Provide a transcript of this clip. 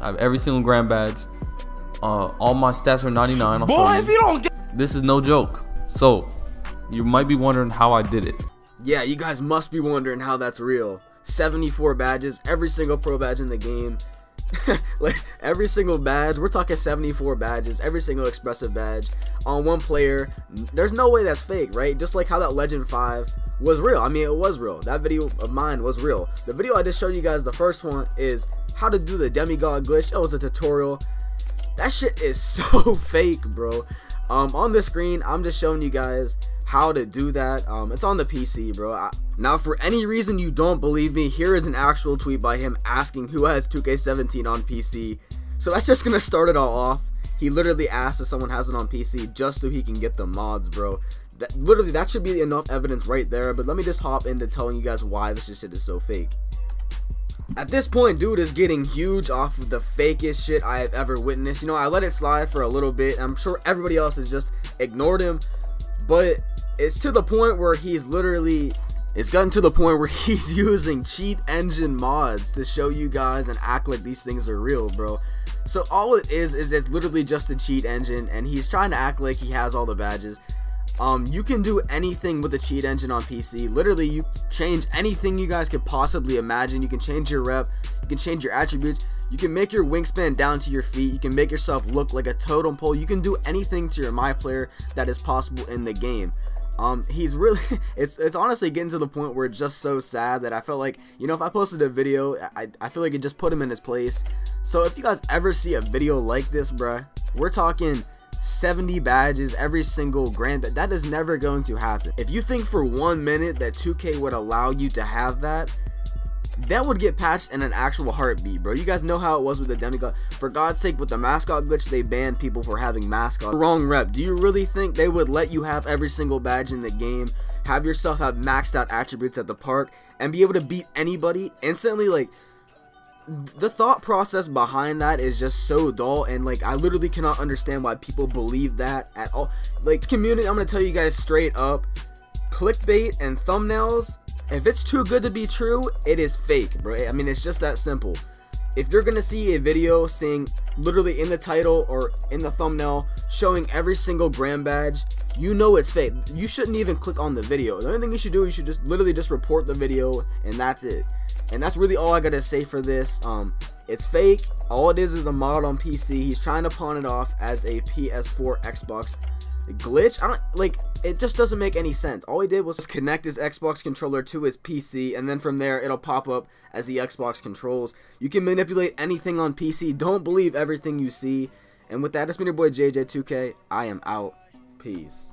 I have every single grand badge. Uh, all my stats are 99. I'll Boy, if you don't get This is no joke. So, you might be wondering how I did it. Yeah, you guys must be wondering how that's real. 74 badges, every single pro badge in the game. like every single badge, we're talking 74 badges, every single expressive badge on one player. There's no way that's fake, right? Just like how that Legend 5 was real. I mean, it was real. That video of mine was real. The video I just showed you guys, the first one, is how to do the demigod glitch. That was a tutorial. That shit is so fake, bro. Um, on the screen, I'm just showing you guys how to do that. Um, it's on the PC, bro. I, now, for any reason you don't believe me, here is an actual tweet by him asking who has 2K17 on PC. So that's just gonna start it all off. He literally asked if someone has it on PC just so he can get the mods, bro. That literally that should be enough evidence right there. But let me just hop into telling you guys why this shit is so fake. At this point, dude is getting huge off of the fakest shit I have ever witnessed. You know, I let it slide for a little bit. I'm sure everybody else has just ignored him. But it's to the point where he's literally it's gotten to the point where he's using cheat engine mods to show you guys and act like these things are real, bro. So all it is is it's literally just a cheat engine and he's trying to act like he has all the badges. Um, you can do anything with the cheat engine on PC. Literally, you change anything you guys could possibly imagine. You can change your rep, you can change your attributes, you can make your wingspan down to your feet, you can make yourself look like a totem pole. You can do anything to your my player that is possible in the game. Um, he's really, it's it's honestly getting to the point where it's just so sad that I felt like, you know, if I posted a video, I, I feel like it just put him in his place. So if you guys ever see a video like this, bruh, we're talking 70 badges every single grand that is never going to happen. If you think for one minute that 2k would allow you to have that that would get patched in an actual heartbeat bro. You guys know how it was with the demigod. For god's sake with the mascot glitch they banned people for having mascot wrong rep. Do you really think they would let you have every single badge in the game have yourself have maxed out attributes at the park and be able to beat anybody instantly? Like the thought process behind that is just so dull and like I literally cannot understand why people believe that at all. Like community I'm gonna tell you guys straight up clickbait and thumbnails if it's too good to be true it is fake bro. I mean it's just that simple if you're gonna see a video saying literally in the title or in the thumbnail showing every single grand badge you know it's fake. You shouldn't even click on the video. The only thing you should do you should just literally just report the video and that's it. And that's really all I gotta say for this. Um it's fake. All it is is a mod on PC he's trying to pawn it off as a PS4 Xbox glitch. I don't like it just doesn't make any sense. All he did was connect his Xbox controller to his PC and then from there it'll pop up as the Xbox controls. You can manipulate anything on PC don't believe everything you see. And with that it's been your boy JJ2K I am out. Peace